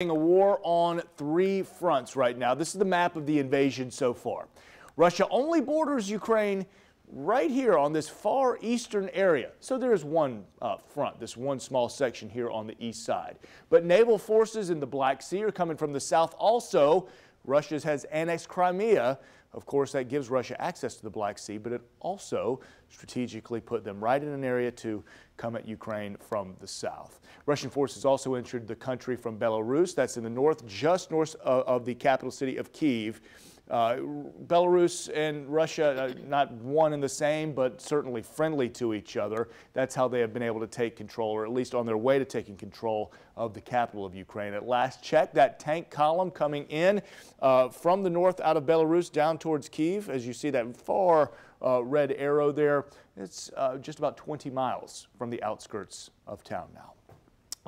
a war on three fronts right now. This is the map of the invasion so far. Russia only borders Ukraine right here on this far eastern area. So there's one uh, front, this one small section here on the east side. But naval forces in the Black Sea are coming from the south also. Russia has annexed Crimea. Of course, that gives Russia access to the Black Sea, but it also strategically put them right in an area to come at Ukraine from the south. Russian forces also entered the country from Belarus. That's in the north, just north of the capital city of Kiev. Uh, Belarus and Russia, uh, not one and the same, but certainly friendly to each other. That's how they have been able to take control, or at least on their way to taking control of the capital of Ukraine. At last check, that tank column coming in uh, from the north out of Belarus down towards Kiev, as you see that far uh, red arrow there, it's uh, just about 20 miles from the outskirts of town now.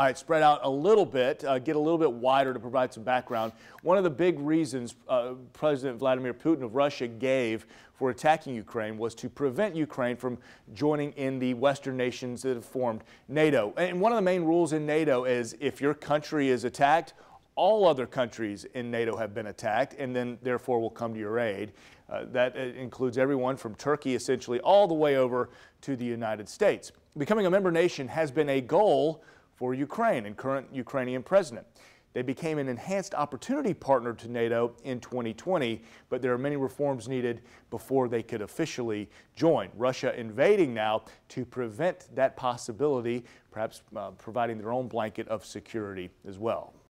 All right, spread out a little bit, uh, get a little bit wider to provide some background. One of the big reasons uh, President Vladimir Putin of Russia gave for attacking Ukraine was to prevent Ukraine from joining in the Western nations that have formed NATO. And one of the main rules in NATO is if your country is attacked, all other countries in NATO have been attacked and then therefore will come to your aid. Uh, that uh, includes everyone from Turkey essentially all the way over to the United States. Becoming a member nation has been a goal for Ukraine and current Ukrainian president. They became an enhanced opportunity partner to NATO in 2020, but there are many reforms needed before they could officially join. Russia invading now to prevent that possibility, perhaps uh, providing their own blanket of security as well.